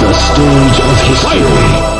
the stage of history.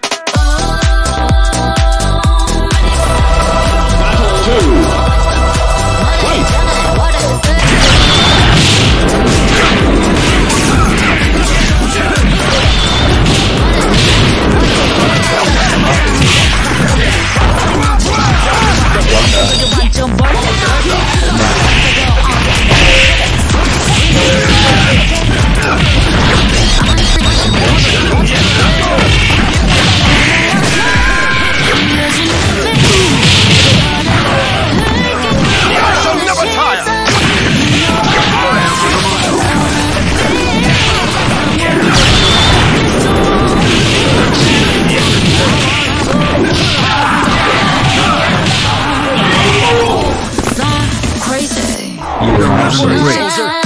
Absolutely.